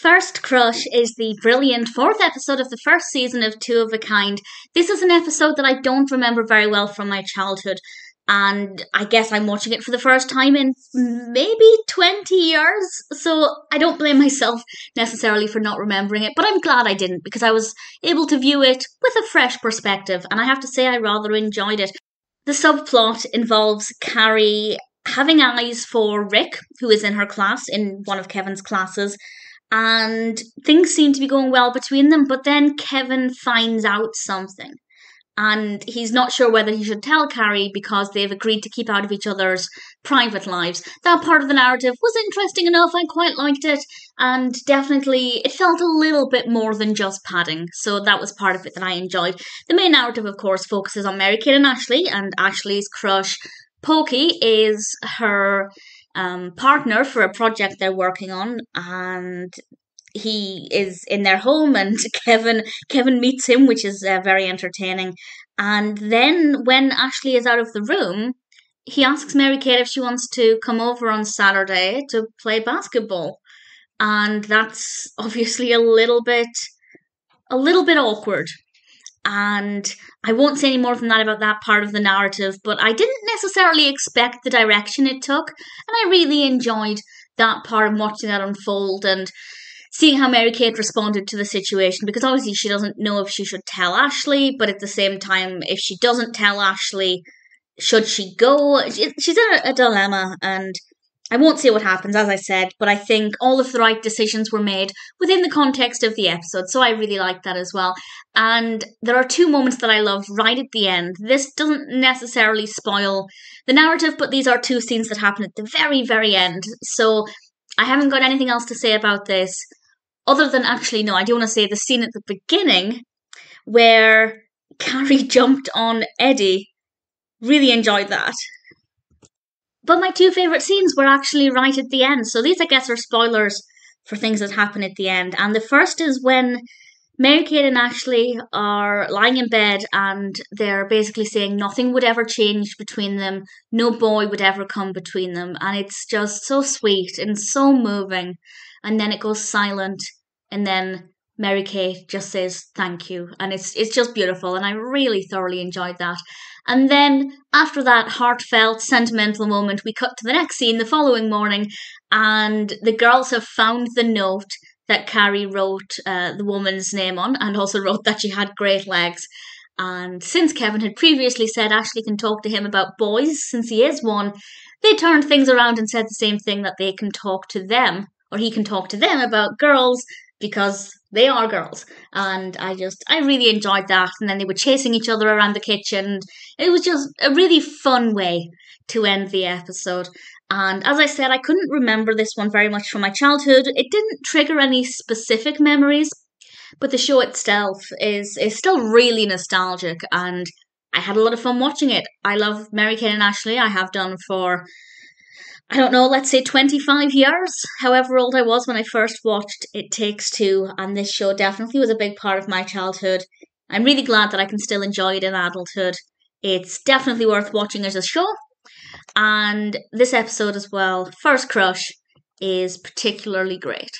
First Crush is the brilliant fourth episode of the first season of Two of a Kind. This is an episode that I don't remember very well from my childhood, and I guess I'm watching it for the first time in maybe 20 years, so I don't blame myself necessarily for not remembering it, but I'm glad I didn't because I was able to view it with a fresh perspective, and I have to say I rather enjoyed it. The subplot involves Carrie having eyes for Rick, who is in her class, in one of Kevin's classes, and things seem to be going well between them. But then Kevin finds out something, and he's not sure whether he should tell Carrie because they've agreed to keep out of each other's private lives. That part of the narrative was interesting enough. I quite liked it, and definitely it felt a little bit more than just padding. So that was part of it that I enjoyed. The main narrative, of course, focuses on Mary Kate and Ashley, and Ashley's crush Pokey is her um, partner for a project they're working on, and he is in their home, and Kevin Kevin meets him, which is uh, very entertaining. And then when Ashley is out of the room, he asks Mary Kate if she wants to come over on Saturday to play basketball, and that's obviously a little bit a little bit awkward and I won't say any more than that about that part of the narrative, but I didn't necessarily expect the direction it took, and I really enjoyed that part and watching that unfold and seeing how Mary Kate responded to the situation because obviously she doesn't know if she should tell Ashley, but at the same time, if she doesn't tell Ashley, should she go? She's in a, dilemma, and I won't say what happens, as I said, but I think all of the right decisions were made within the context of the episode, so I really liked that as well. And there are two moments that I love right at the end. This doesn't necessarily spoil the narrative, but these are two scenes that happen at the very, very end. So I haven't got anything else to say about this, other than actually, no, I do want to say the scene at the beginning where Carrie jumped on Eddie. Really enjoyed that. But my two favourite scenes were actually right at the end. So these, I guess, are spoilers for things that happen at the end. And the first is when Mary Kate and Ashley are lying in bed and they're basically saying nothing would ever change between them, no boy would ever come between them. And it's just so sweet and so moving. And then it goes silent, and then Mary Kate just says thank you. And it's it's just beautiful. And I really thoroughly enjoyed that. And then after that heartfelt, sentimental moment, we cut to the next scene the following morning, and the girls have found the note that Carrie wrote uh, the woman's name on, and also wrote that she had great legs. And since Kevin had previously said Ashley can talk to him about boys, since he is one, they turned things around and said the same thing that they can talk to them, or he can talk to them about girls, because they are girls. And i just i really enjoyed that. And then they were chasing each other around the kitchen. It was just a really fun way to end the episode. And as i said i couldn't remember this one very much from my childhood. It didn't trigger any specific memories but the show itself is is still really nostalgic. And i had a lot of fun watching it. I love mary kate and ashley. I have done for I don't know, let's say 25 years, however old I was when I first watched It Takes Two, and this show definitely was a big part of my childhood. I'm really glad that I can still enjoy it in adulthood. It's definitely worth watching as a show. And this episode as well, First Crush, is particularly great.